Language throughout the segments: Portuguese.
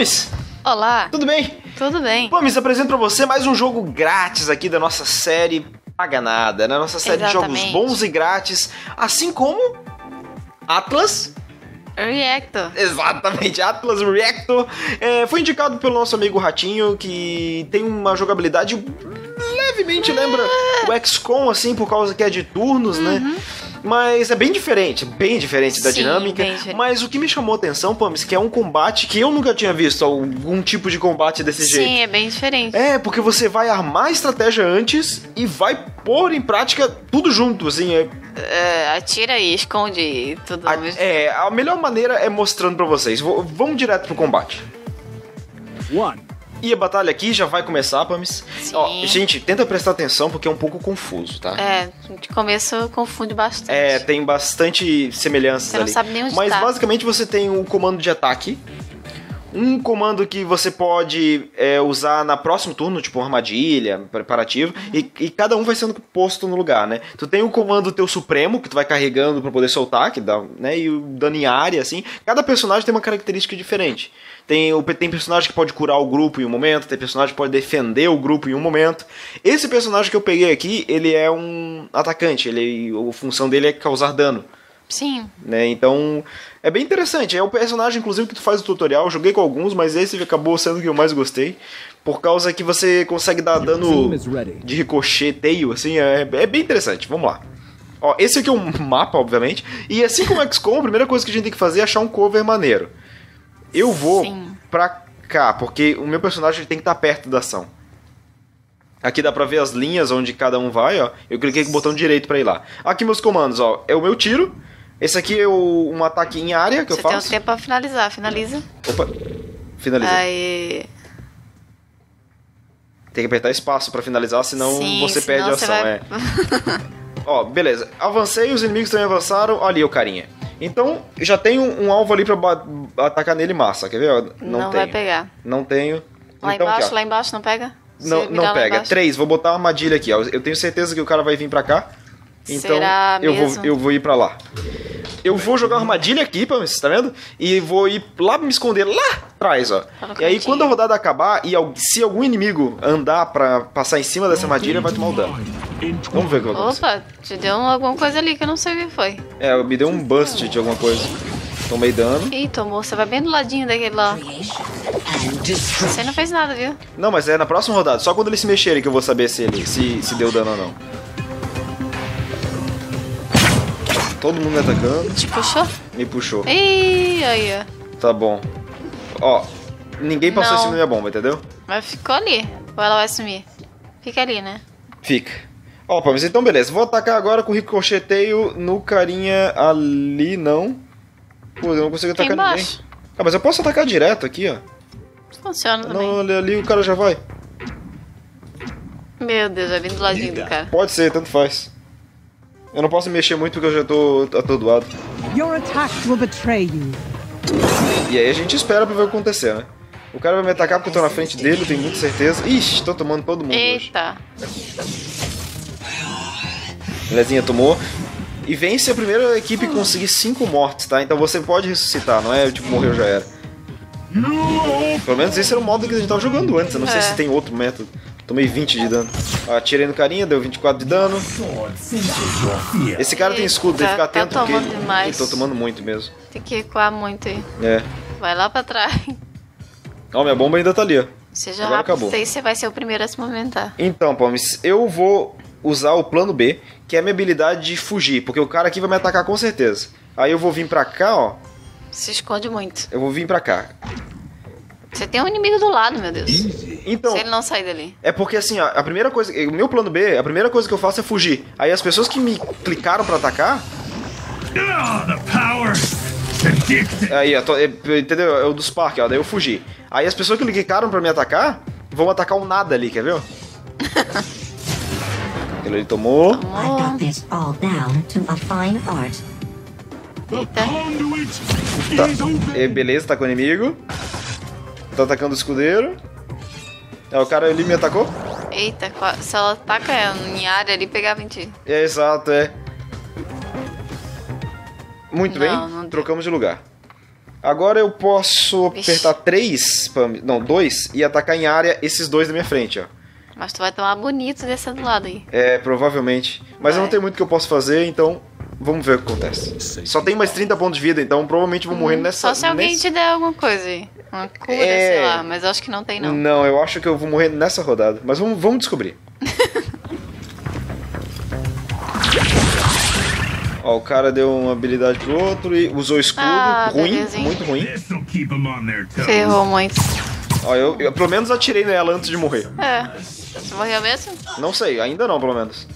Pomis, Olá, tudo bem? tudo bem? Pomis, apresento pra você mais um jogo grátis aqui da nossa série Paga Nada, né? Nossa série de jogos Exatamente. bons e grátis, assim como Atlas, Reactor. exatamente, Atlas Reactor, é, foi indicado pelo nosso amigo Ratinho, que tem uma jogabilidade levemente lembra o XCOM, assim, por causa que é de turnos, né? Mas é bem diferente, bem diferente da. Sim, dinâmica. bem diferente. Mas o que me chamou a atenção, Pamis, que é um combate que eu nunca tinha visto, algum tipo de combate desse jeito. Sim, é bem diferente. É, porque você vai armar a estratégia antes e vai pôr em prática tudo junto, assim. É, É, atira e esconde e tudo a, é, a melhor maneira é mostrando pra vocês. Vou- vamos direto pro combate. One. E a batalha aqui já vai começar, Pamis. Sim. Ó, gente, tenta prestar atenção porque é um pouco confuso, tá? É, de começo confunde bastante. É, tem bastante semelhanças Você não ali. sabe nem onde Mas tá. basicamente você tem o comando de ataque. Um comando que você pode é, usar na próximo turno, tipo uma armadilha, preparativo, Uhum. e, e cada um vai sendo posto no lugar, né? Tu tem o comando teu supremo, que tu vai carregando pra poder soltar, que dá, né? E o dano em área, assim. Cada personagem tem uma característica diferente. Tem, o, tem personagem que pode curar o grupo em um momento, tem personagem que pode defender o grupo em um momento. Esse personagem que eu peguei aqui, ele é um atacante, ele, a função dele é causar dano Sim, né? Então, é bem interessante. É o personagem, inclusive, que tu faz o tutorial. Eu joguei com alguns, mas esse acabou sendo o que eu mais gostei. Por causa que você consegue dar dano de ricocheteio, assim, é, é bem interessante. Vamos lá. Ó, esse aqui é um mapa, obviamente. E assim como o XCOM, a primeira coisa que a gente tem que fazer é achar um cover maneiro. Eu vou Sim. pra cá, porque o meu personagem tem que estar perto da ação. Aqui dá pra ver as linhas onde cada um vai, ó. Eu cliquei com o botão direito pra ir lá. Aqui meus comandos, ó. É o meu tiro. Esse aqui é o, um ataque em área que você eu tem um faço. tempo pra finalizar. Finaliza. Opa. Finalizei. Aí. Tem que apertar espaço pra finalizar, senão Sim, você senão perde a você ação, vai- é. Ó, beleza. Avancei, os inimigos também avançaram. Ali o carinha. Então, já tenho um alvo ali pra atacar nele massa, quer ver? Não, Não tenho. vai pegar. Não tenho. Lá então, embaixo, aqui, lá embaixo, não pega? Não, Você não pega. Três, vou botar uma armadilha aqui, ó. Eu tenho certeza que o cara vai vir pra cá. Então Será eu vou, mesmo? eu vou ir pra lá. Eu vou jogar uma armadilha aqui, Pamis, tá vendo? E vou ir lá me esconder lá atrás, ó. E aí quando a rodada acabar e se algum inimigo andar pra passar em cima dessa armadilha, vai tomar o dano. Vamos ver o que vai acontecer. Opa, te deu um- alguma coisa ali que eu não sei o que foi. É, me deu um bust de alguma coisa. Tomei dano. Ih, tomou. Você vai bem do ladinho daquele lá. Você não fez nada, viu? Não, mas é na próxima rodada. Só quando eles se mexerem que eu vou saber se ele se, se deu dano ou não. Todo mundo me atacando. Te puxou? Me puxou. Ih, aí, ó. Tá bom. Ó, ninguém passou Não. em cima da minha bomba, entendeu? Mas ficou ali. Ou ela vai sumir? Fica ali, né? Fica. Ó, mas então beleza. Vou atacar agora com ricocheteio no carinha ali, não. Pô, eu não consigo atacar ninguém. Ah, mas eu posso atacar direto aqui, ó. Funciona também. Não, ali, ali o cara já vai. Meu Deus, vai bem do ladinho do cara. Pode ser, tanto faz. Eu não posso mexer muito porque eu já tô atordoado. Your attack will betray you. E aí a gente espera pra ver o que acontecer, né? O cara vai me atacar porque eu tô na frente dele, tenho muita certeza. Ixi, tô tomando todo mundo. Eita. Belezinha, tomou. E vence a primeira equipe que conseguir 5 mortes, tá? Então você pode ressuscitar, não é tipo morreu já era. Pelo menos esse era o modo que a gente tava jogando antes, eu não sei É. se tem outro método. Tomei 20 de dano. Atirei no carinha, deu 24 de dano. Esse cara tem escudo, tem que ficar Tá- tá atento porque tomando demais. ele tá tomando muito mesmo. Tem que recuar muito aí. É. Vai lá pra trás. Ó, minha bomba ainda tá ali, ó. Seja Agora rápido, acabou. você vai ser o primeiro a se movimentar. Então, Palmes, eu vou usar o plano B, que é a minha habilidade de fugir, porque o cara aqui vai me atacar com certeza. Aí eu vou vir pra cá, ó. Se esconde muito. Eu vou vir pra cá. Você tem um inimigo do lado, meu Deus. Então, Se ele não sair dali. é porque assim, ó, a primeira coisa, o meu plano B, a primeira coisa que eu faço é fugir. Aí as pessoas que me clicaram pra atacar, Ah, the power. Aí, ó, tô- é, entendeu? É o dos parques, ó, daí eu fugi. Aí as pessoas que me clicaram pra me atacar, vão atacar um nada ali, quer ver? ele tomou. I got this all down to a fine art. Eita. Conduit Tá. E, beleza, tá com o inimigo. Tá atacando o escudeiro. É, o cara ali me atacou? Eita, se ela ataca em área ali, pegava em ti. É, exato, é. Muito Não, bem, não trocamos de lugar. Agora eu posso Vixe. apertar 3, não, 2, e atacar em área esses dois da minha frente, ó. Mas tu vai tomar bonito desse do lado aí. É, provavelmente. Mas eu não Vai. tenho muito que eu posso fazer, então vamos ver o que acontece. Só tem mais 30 pontos de vida, então provavelmente vou morrer nessa... Só se alguém nesse- te der alguma coisa aí. Uma cura, É. sei lá. Mas eu acho que não tem, não. Não, eu acho que eu vou morrer nessa rodada. Mas vamos, vamos descobrir. Ó, o cara deu uma habilidade pro outro e usou escudo. Ah, ruim, belezinha. muito ruim. Ferrou muito. Ó, eu, eu pelo menos atirei nela antes de morrer. É. Você morreu mesmo? Não sei, ainda não, pelo menos.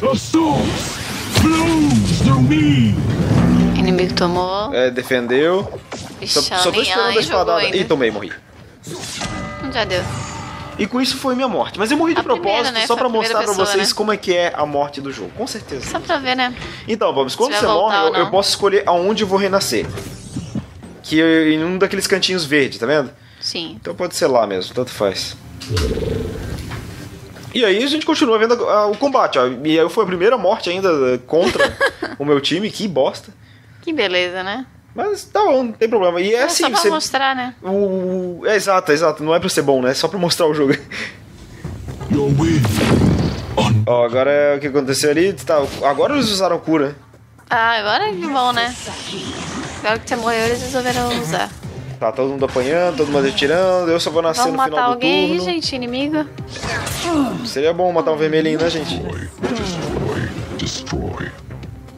The source flows through me. Inimigo tomou. É, defendeu. Só, Ixi, só tô esperando a espadada. Ih, tomei, morri. Já deu. E com isso foi minha morte. Mas eu morri de A primeira, propósito né? só Foi pra a primeira mostrar pra pessoa, vocês né? como é que é a morte do jogo. Com certeza. Só pra ver, né? Então, Bob, quando você morre, eu, eu posso escolher aonde eu vou renascer. Que é em um daqueles cantinhos verdes, tá vendo? Sim. Então pode ser lá mesmo, tanto faz. E aí a gente continua vendo ah, o combate, ó. E aí foi a primeira morte ainda eh, contra o meu time, que bosta. Que beleza, né? Mas tá bom, não tem problema. E é, É assim, só pra você. mostrar, né? O... É exato, exato. Não é pra ser bom, né? É só pra mostrar o jogo. Ó, agora é o que aconteceu ali. Tá, agora eles usaram cura. Ah, agora que bom, né? Agora que você morreu, eles resolveram usar. Tá todo mundo apanhando, todo mundo atirando. Eu só vou nascer Vamos no final matar do alguém aí, turno. gente, inimigo. Seria bom matar um vermelhinho, né, gente? Destroy. Destroy.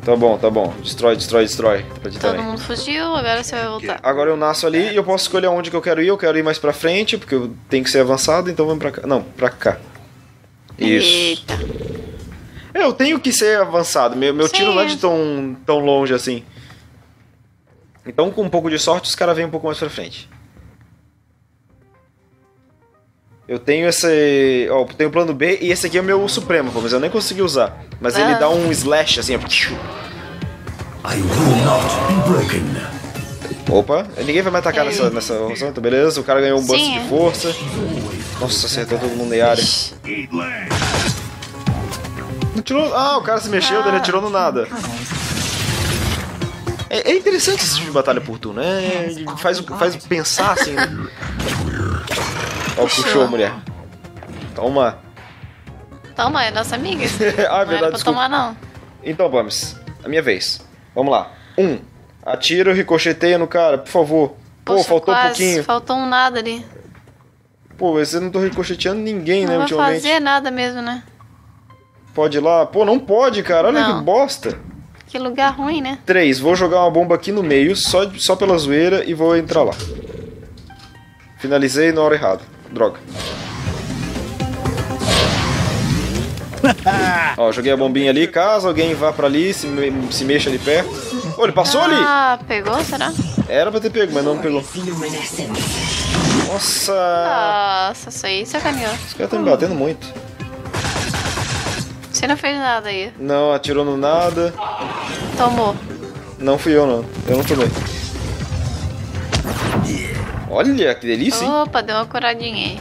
Tá bom, tá bom. Destrói, destrói, destrói. Pode Todo também. mundo fugiu, agora você vai voltar. Agora eu nasço ali e eu posso escolher onde que eu quero ir. Eu quero ir mais pra frente, porque eu tenho que ser avançado, então vamos pra cá. Não, pra cá. Isso. Eita. Eu tenho que ser avançado. Meu, meu tiro não é de tão, tão longe assim. Então, com um pouco de sorte, os caras vêm um pouco mais pra frente. Eu tenho esse. Ó, eu tenho o plano B e esse aqui é o meu supremo, mas eu nem consegui usar. Mas ele Ah. dá um slash assim, ó. I will not be broken. Opa, ninguém vai me atacar nessa, nessa roção, então beleza. O cara ganhou um boost Sim, de é. força. Nossa, acertou todo mundo em área. Não tirou... Ah, o cara se mexeu, daí ele atirou no nada. É, é interessante esse tipo de batalha por turno, né? Faz, faz pensar assim, né? Ó, puxou a mulher. Toma. Toma, é nossa amiga. ah, é não verdade, pra desculpa. tomar, não. Então, vamos. A minha vez. Vamos lá. Um. Atira, ricocheteia no cara, por favor. Pô, Poxa, faltou um quase, pouquinho. Faltou um nada ali. Pô, mas eu não tô ricocheteando ninguém, né, Não vai ultimamente. fazer nada mesmo, né? Pode ir lá. Pô, não pode, cara. Olha Não. que bosta. Que lugar ruim, né? 3. Vou jogar uma bomba aqui no meio, só, só pela zoeira, e vou entrar lá. Finalizei na hora errada. Droga. Ó, joguei a bombinha ali. Caso alguém vá pra ali, se, me- se mexa ali perto. Ô, ele passou ali! Ah, pegou, será? Era pra ter pego, mas não pegou. Nossa! Nossa, isso aí sacaneou. Os caras estão me batendo muito. Você não fez nada aí. Não, atirou no nada. Tomou. Não fui eu, não. Eu não tomei. Olha, que delícia, hein? Opa, deu uma curadinha aí.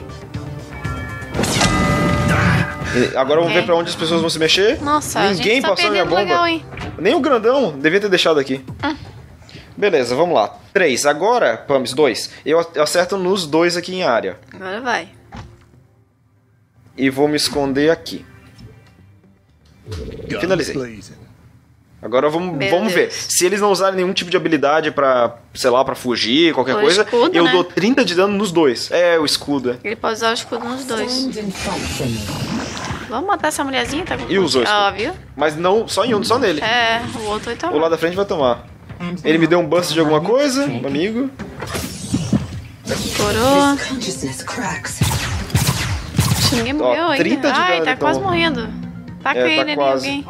E Agora vamos ver pra onde as pessoas vão se mexer. Nossa, a Ninguém gente tá passou a minha bomba. legal, hein? Nem o grandão, devia ter deixado aqui. Beleza, vamos lá. 3. Agora, Pams, 2. Eu acerto nos dois aqui em área. Agora vai. E vou me esconder aqui. Guns Finalizei. Agora vamos, Meu vamos ver. Se eles não usarem nenhum tipo de habilidade pra, sei lá, pra fugir, qualquer O coisa, escudo, eu né? dou 30 de dano nos dois. É, o escudo. é. Ele pode usar o escudo nos dois. Vamos matar essa mulherzinha, tá com E usou o Ó, escudo. viu? Mas não só em um, só nele. É, o outro vai O tomar. lá da frente vai tomar. Ele me deu um bust de alguma coisa, amigo. Coroa. Ninguém morreu ainda. 30 de Ai, dano tá quase tomou. morrendo. Taca É, tá ele ali, quase. alguém.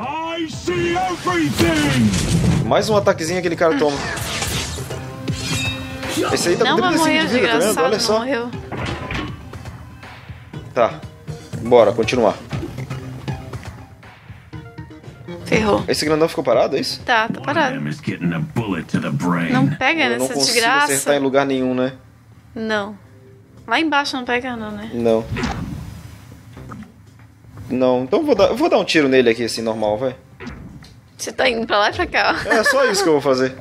I see everything. Mais um ataquezinho que aquele cara toma. Esse aí tá Não com vai 35 morrer, de vida, tá. Olha Não só. morreu. Tá. Bora, continuar. Ferrou. Esse grandão ficou parado, é isso? Tá, tá parado. Não pega Eu não nessa consigo desgraça. acertar em lugar nenhum, né? Não. Lá embaixo não pega não, né? Não. Não, então eu vou dar, eu vou dar um tiro nele aqui, assim, normal, vai. Você tá indo pra lá e pra cá, ó. É só isso que eu vou fazer.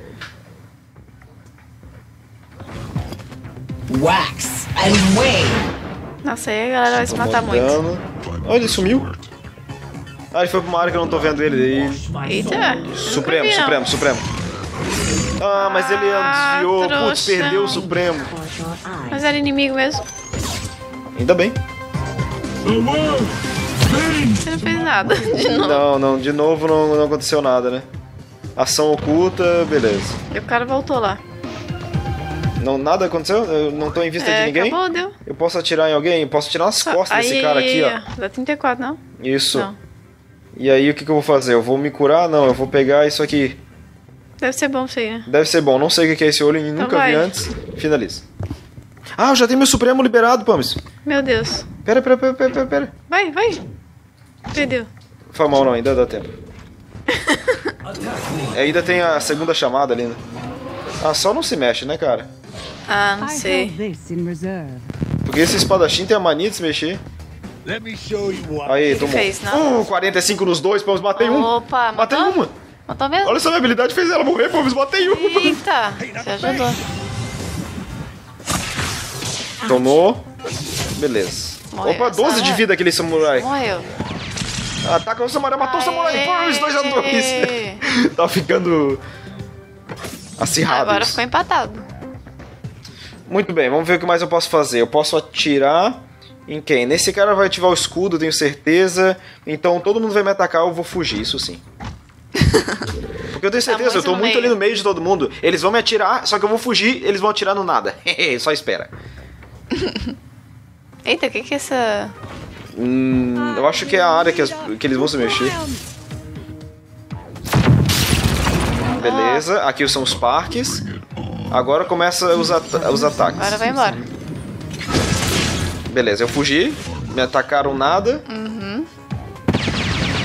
Wax and wane. Nossa, aí a galera vai se matar muito. Dano. Olha, ele sumiu. Ah, ele foi pra uma área que eu não tô vendo ele. ele... Eita. Supremo, vi. Supremo, Supremo. Ah, mas ele Ah, desviou. Putz, trouxa. perdeu o Supremo. Mas era inimigo mesmo. Ainda bem. Away! Você não fez nada. De novo. Não, não, de novo não, não aconteceu nada, né? Ação oculta, beleza. E o cara voltou lá. Não, nada aconteceu? Eu não tô em vista de É, ninguém? acabou, deu. Eu posso atirar em alguém? Eu posso tirar nas costas desse Aí, cara aqui, ó. Dá 34, não? Isso. Não. E aí o que, que eu vou fazer? Eu vou me curar? Não, eu vou pegar isso aqui. Deve ser bom pra você, né? Deve ser bom, não sei o que é esse olho e nunca vai. vi antes. Finaliza. Ah, eu já tenho meu Supremo liberado, Pamis. Meu Deus. Pera, pera, pera, pera, pera. Vai, vai. Perdeu. Foi mal não, ainda dá tempo. Ainda tem a segunda chamada ali, né? Ah, só não se mexe, né, cara? Ah, não sei. Porque esse espadachim tem a mania de se mexer. Let me show you what. Aí, tomou. fez, não? Uh, 45 nos dois, Pamis, matei um. Opa, Matei matou? uma. Matou mesmo? Olha só, minha habilidade fez ela morrer, Pamis, matei uma. Eita, você ajudou. Tomou. Beleza. Morreu, Opa, 12 de samurai. vida aquele samurai. Morreu. Ataca o samurai, matou o samurai. Aê. Pô, os dois a dois. tá ficando acirrado. Agora ficou empatado. Muito bem, vamos ver o que mais eu posso fazer. Eu posso atirar em quem? Nesse cara vai ativar o escudo, tenho certeza. Então todo mundo vai me atacar, eu vou fugir, isso sim. Porque eu tenho certeza, muito eu tô muito meio. ali no meio de todo mundo. Eles vão me atirar, só que eu vou fugir, eles vão atirar no nada. Só espera. Eita, o que que é essa... Hum, eu acho que é a área que, as- que eles vão se mexer. Beleza, aqui são os parques. Agora começa os, ata- os ataques. Agora vai embora. Beleza, eu fugi. Me atacaram nada. Uhum.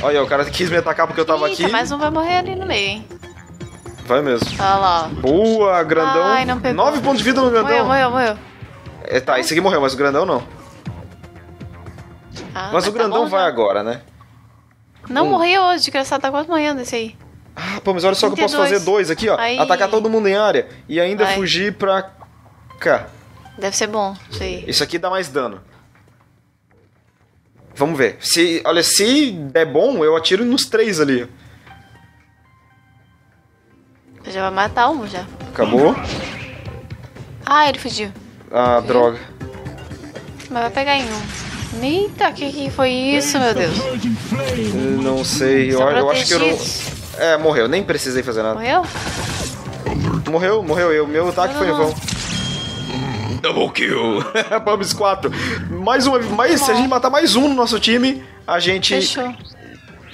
Olha, o cara quis me atacar porque eu tava Eita, aqui. mais um vai morrer ali no meio, hein? Vai mesmo. Olha lá. Boa, grandão. Ai, não pegou. 9 pontos de vida no grandão. Morreu, morreu, morreu. É, tá, esse aqui morreu, mas o grandão não. Ah, Mas o tá grandão bom vai já. agora, né? Não Um. morreu hoje, desgraçado, tá quase morrendo esse aí. Ah, pô, mas olha só que eu posso 32. fazer dois aqui, ó. Aí. Atacar todo mundo em área e ainda Vai. fugir pra cá. Deve ser bom, isso aí. Isso aqui dá mais dano. Vamos ver. Se, olha, se der bom, eu atiro nos três ali. Já vai matar um já. Acabou. Ah, ele fugiu. Ah, droga. Mas vai pegar em um. Eita, que que foi isso, meu Deus? Não sei. Eu, eu acho que eu não. É, morreu. Nem precisei fazer nada. Morreu? Morreu, morreu. Eu, meu ataque Não, foi em vão. Double kill. Pubs 4. Mais uma. Mais, se a gente matar mais um no nosso time, a gente. Fechou.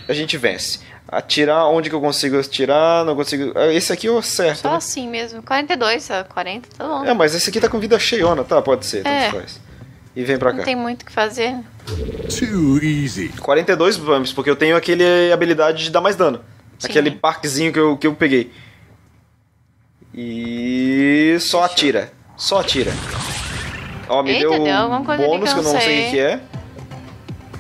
A gente vence. Atirar onde que eu consigo atirar, não consigo. Ah, Esse aqui eu acerto. Só Né? assim mesmo. 42, ó, 40, tá bom. É, mas esse aqui tá com vida cheiona, tá? Pode ser, tanto É. faz. E vem pra cá. Não tem muito o que fazer. Too easy. 42 vamos, porque eu tenho aquele habilidade de dar mais dano. Sim. Aquele parquezinho que eu, que eu peguei. E só atira. Só atira. Ó, me Eita, deu deu ali bônus que eu não não sei o sei. que é.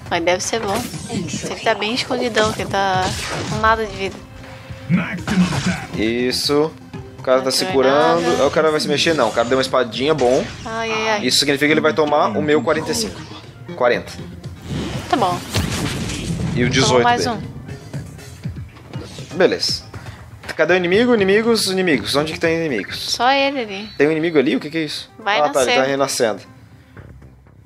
Mas deve ser bom. Ele tá bem escondidão, que tá com nada de vida. Isso. O cara tá Não se foi curando. nada. Aí o cara vai se mexer? Não. O cara deu uma espadinha, bom. Ai, ai, ai. Isso significa que ele vai tomar o meu 45. 40. Tá bom. E o Tomou 18 mais dele. um. Beleza. Cadê o inimigo? Inimigos, inimigos. Onde que tem inimigos? Só ele ali. Tem um inimigo ali? O que, que é isso? Vai ah, tá, ele nascer. tá renascendo.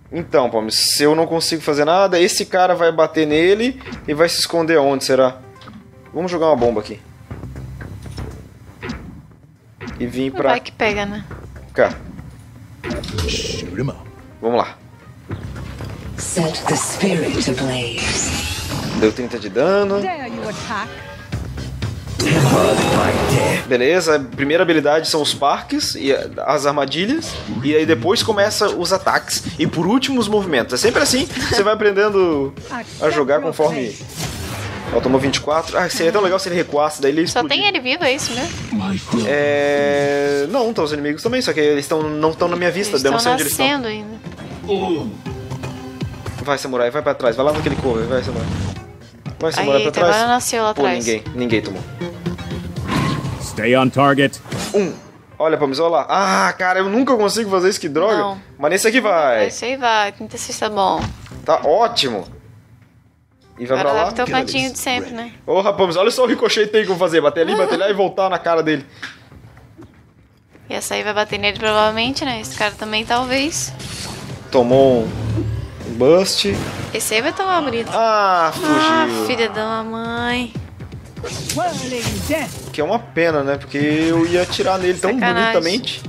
Então, Palmes, se eu não consigo fazer nada, esse cara vai bater nele e vai se esconder onde, será? Vamos jogar uma bomba aqui. E vir pra Vai que pega, né? cá. Shoot him up. Vamos lá. Set the spirit ablaze. Deu 30 de dano. Dare you attack? Beleza, a primeira habilidade são os parques e as armadilhas. E aí depois começa os ataques. E por último os movimentos. É sempre assim, você vai aprendendo a jogar conforme. Ó, tomou 24. Ah, seria tão legal se ele recuasse, daí ele Só explodir. tem ele vivo, é isso mesmo? É. Não, estão os inimigos também, só que eles tão, não estão na minha vista, Eles estão onde eles estão. nascendo ainda. Vai, samurai, vai pra trás, vai lá naquele cover, vai, samurai. Vai, samurai Aí, pra trás. agora nasceu lá Pô, atrás. ninguém. Ninguém tomou. Stay on target. Um. Olha olha lá. Ah, cara, eu nunca consigo fazer isso, que droga. Não. Mas nesse aqui vai. Esse aí vai, 36 tá bom. Tá ótimo. E vai Agora pra lá. teu finaliza. cantinho de sempre, né? Ô, rapaz, olha só o ricochete aí que eu vou fazer. Bater ali, bater lá e voltar na cara dele. E essa aí vai bater nele provavelmente, né? Esse cara também, talvez. Tomou um um bust. Esse aí vai tomar bonito. Ah, fugiu. Ah, filha da death. Que é uma pena, né? Porque eu ia atirar nele tão Sacanagem. bonitamente.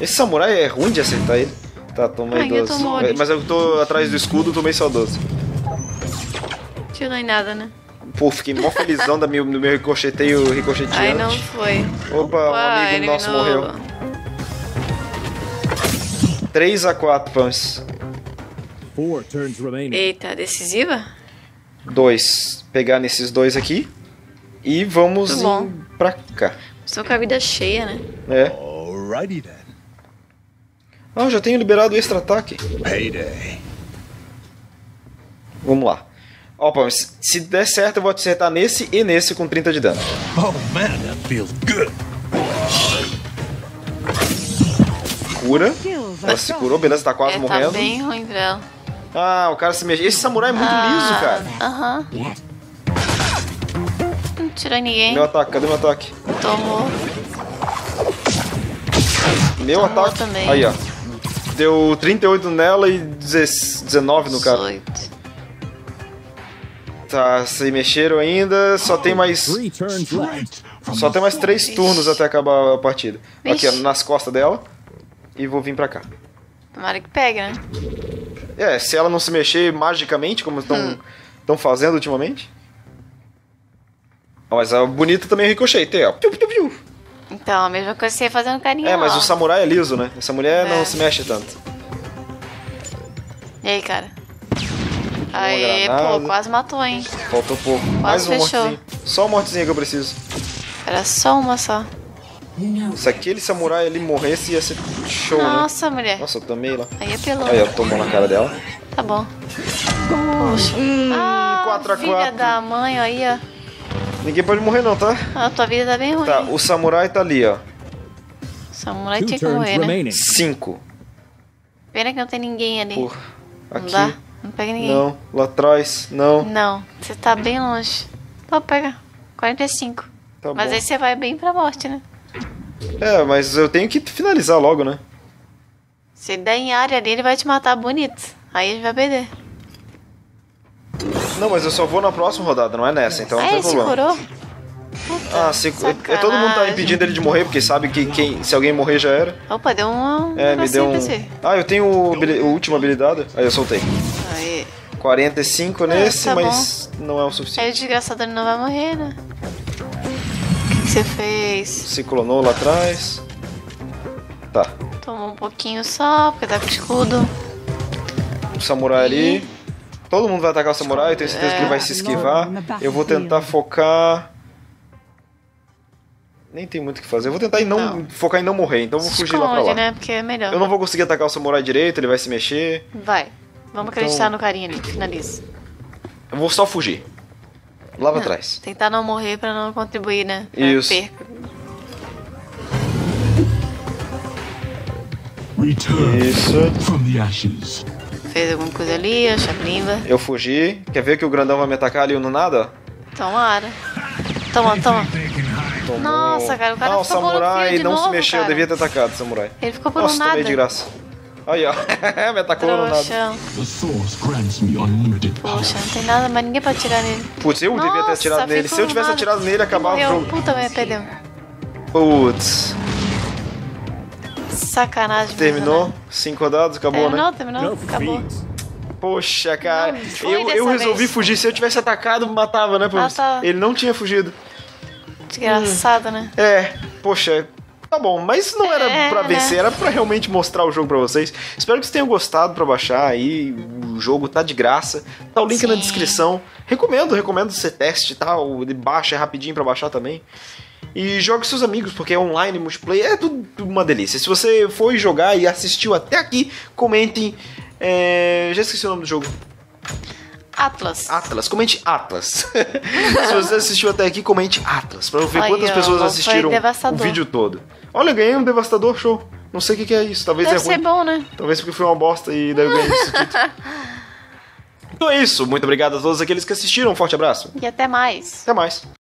Esse samurai é ruim de acertar ele. Tá, tomei Ai, eu 12. tô É, mole. Mas eu tô atrás do escudo, tomei só 12. Tirou em nada, né? Pô, fiquei mó felizão da meu, do meu ricocheteio ricocheteante. Aí não foi. Opa, um amigo eliminou. nosso morreu. 3x4, Pams. Four turns remaining. Eita, decisiva? 2. Pegar nesses dois aqui. E vamos pra cá. Estou com a vida cheia, né? É. Alrighty then. Ah, eu já tenho liberado o extra ataque. Payday. Vamos lá. Ó, Pams, se der certo, eu vou acertar nesse e nesse com 30 de dano. Oh man, that feels good. Cura. Ela se curou, beleza, tá quase é, morrendo. tá bem ruim pra ela. Ah, o cara se mexeu. Esse samurai é muito liso, cara. Aham. Não tirou ninguém. Meu ataque, cadê meu ataque? Tomou. Meu Tomou ataque. também. Aí, ó. Deu 38 nela e 19 no cara. 18. Tá, se mexeram ainda, só tem mais. Turns left. Só tem mais três turnos até acabar a partida. Aqui, ó, nas costas dela. E vou vir pra cá. Tomara que pegue, né? É, se ela não se mexer magicamente, como estão Hum. estão fazendo ultimamente. Mas a bonita também é ricochete, ó. Piu, piu, piu. Então, a mesma coisa que você ia fazendo carinho É, mas o samurai é liso, né? Essa mulher É. não se mexe tanto. E aí, cara? Aê, granada. pô, quase matou, hein? Faltou pouco. Mais um fechou. mortezinho. Só um mortezinho que eu preciso. Era só uma só. Se aquele samurai ali morresse, ia ser show, né? Nossa, mulher. Nossa, eu tomei lá. Aí apelou. Aí, ó, tomou na cara dela. Tá bom. Poxa. ah, 4 a filha 4. da mãe, aí, ó. Ninguém pode morrer não, tá? A tua vida tá bem ruim. Tá, o samurai tá ali, ó. Samurai Two tinha que morrer, né? 5. Pena que não tem ninguém ali. Porra. não Aqui. dá? Não pega ninguém. Não. Lá atrás. Não. Não, você tá bem longe. Pô, pega. 45. Tá Mas bom. aí você vai bem pra morte, né? É, mas eu tenho que finalizar logo, né? Se der em área ali, ele vai te matar bonito. Aí ele vai perder. Não, mas eu só vou na próxima rodada, não é nessa, então não ah, tem ele se problema. curou? Puta, Ah, se, é, todo mundo tá impedindo ele de morrer, porque sabe que quem, se alguém morrer já era. Opa, deu um. É, me deu um. Ah, eu tenho o, habili- o último habilidado. Aí eu soltei. Aí. 45 nesse, tá mas não é o Aí o suficiente. desgraçado ele não vai morrer, né? O que, que você fez? Se clonou lá atrás. Tá. Tomou um pouquinho só, porque tá com escudo. O samurai ali. Todo mundo vai atacar o samurai, eu tenho certeza que ele vai se É. esquivar. Eu vou tentar focar. Nem tem muito o que fazer. Eu vou tentar em não, Não. focar em não morrer, então eu vou fugir lá pra Esconde, lá. né? Porque é melhor. Eu não vou conseguir atacar o samurai direito, ele vai se mexer. Vai. Vamos acreditar Então- no carinha ali. Finaliza. Eu vou só fugir. Lá pra trás. Tentar não morrer pra não contribuir, né? Pra Isso. perca. Return Isso. from the ashes. Fez alguma coisa ali, linda. Eu fugi. Quer ver que o grandão vai me atacar ali no nada? Tomara. Toma, toma. Tomou. Nossa, cara, o cara Ah, o ficou samurai fio de não se novo, mexeu, eu cara. devia ter atacado o samurai. Ele ficou por um Nossa, nada. tomei de graça. Aí, ó. me atacou no nada. Me. Poxa, não tem nada, mas ninguém pode tirar nele. Putz, eu devia ter Nossa, atirado nele. Se eu tivesse nada. atirado nele, acabava o jogo. Puta, mas perdeu. Putz. Sacanagem. mesmo, Terminou? né? Cinco rodadas, acabou, Terminou, né? terminou. No Acabou. Poxa, cara. Não, eu, eu resolvi vez. fugir. Se eu tivesse atacado, matava, né? Ah, tá. Ele não tinha fugido. Desgraçado, né? É, poxa, tá bom, mas não era É, pra né? vencer, era pra realmente mostrar o jogo pra vocês. Espero que vocês tenham gostado pra baixar aí. O jogo tá de graça. Tá o link na Sim. descrição. Recomendo, recomendo você teste, tá? O de baixa é rapidinho pra baixar também. E jogue com seus amigos, porque é online, multiplayer, é tudo, uma delícia. Se você foi jogar e assistiu até aqui, comentem. É, Já esqueci o nome do jogo. Atlas. Atlas, comente Atlas. Se você assistiu até aqui, comente Atlas, pra eu ver Aí, quantas ó, pessoas assistiram o vídeo todo. Olha, ganhei um devastador show. Não sei o que, que é isso, talvez Deve é ser ruim. bom, né? Talvez porque foi uma bosta e daí eu ganhei esse título. Então é isso, muito obrigado a todos aqueles que assistiram, um forte abraço. E até mais. Até mais.